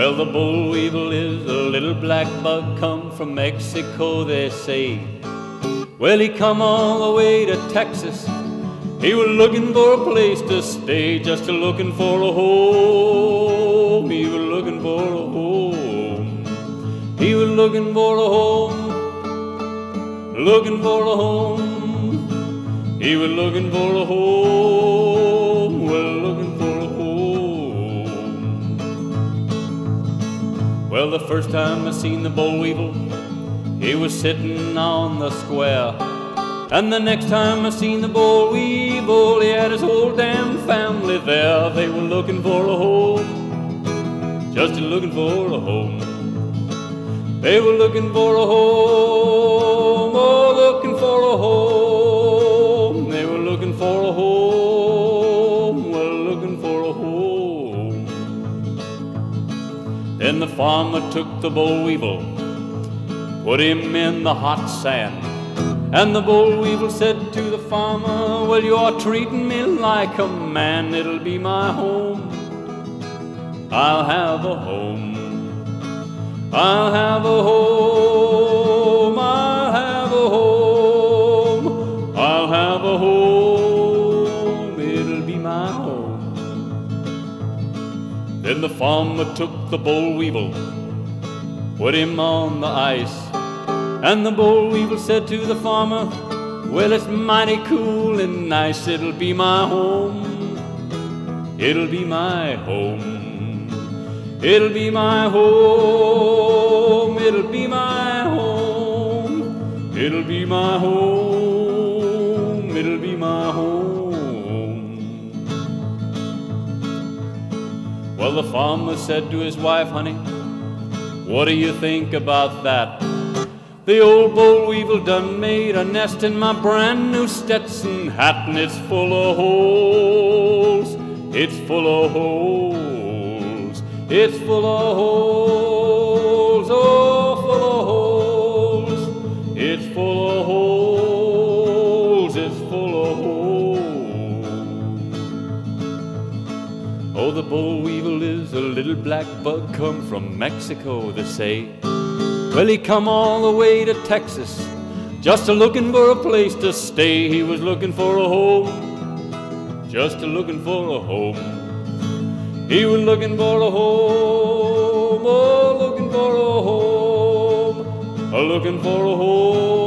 Well, the boll weevil is a little black bug come from Mexico, they say. Well, he come all the way to Texas. He was looking for a place to stay, just a looking for a home. He was looking for a home. He was looking for a home. Looking for a home. He was looking for a home. The first time I seen the boll weevil, he was sitting on the square. And the next time I seen the boll weevil, he had his whole damn family there. They were looking for a home, just looking for a home. They were looking for a home, Then the farmer took the boll weevil, put him in the hot sand. And the boll weevil said to the farmer, Well, you're treating me like a man, it'll be my home. I'll have a home. I'll have a home. Then the farmer took the boll weevil, put him on the ice. And the boll weevil said to the farmer, Well, it's mighty cool and nice. It'll be my home. It'll be my home. It'll be my home. It'll be my home. It'll be my home. It'll be my home. Well, the farmer said to his wife, Honey, what do you think about that? The old boll weevil done made a nest in my brand new Stetson hat, and it's full of holes. It's full of holes. It's full of holes. Oh, full of holes. It's full of holes. It's full of holes. Oh, the boll weevil is a little black bug come from Mexico, they say. Well, he come all the way to Texas just a looking for a place to stay. He was looking for a home, just a looking for a home. He was looking for a home, oh, looking for a home, a looking for a home.